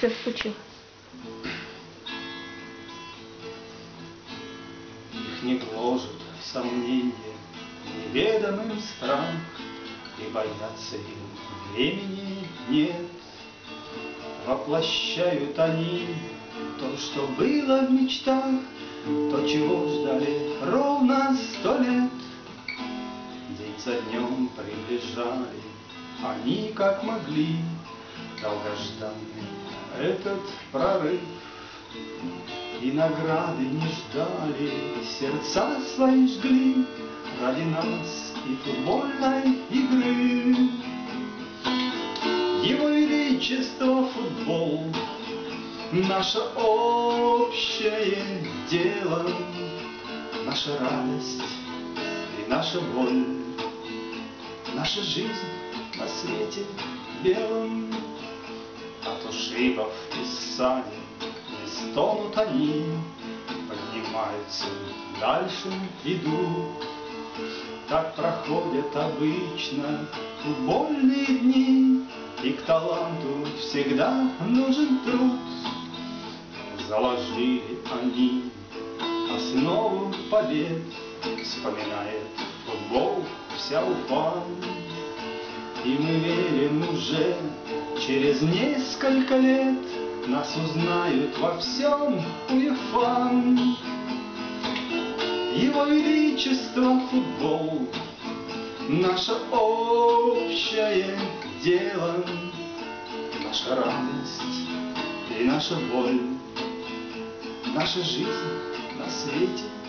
Все, включил. Их не гложет сомнение, неведомым страх, И бояться им времени нет. Воплощают они то, что было в мечтах, То, чего ждали ровно сто лет. День за днем приближали они, как могли, Долгожданный этот прорыв. И награды не ждали, сердца свои жгли Ради нас и футбольной игры. Его Величество футбол, Наше общее дело, Наша радость и наша боль, Наша жизнь на свете белом. От ушибов и ссадин не стонут они, Поднимаются, дальше идут. Так проходят обычно футбольные дни, И к таланту всегда нужен труд. Заложили они основу побед, Вспоминает футбол вся Уфа. И мы верим уже через несколько лет Нас узнают во всем УЕФА. Его Величество футбол, Наше общее дело, Наша радость и наша боль, Наша жизнь на свете.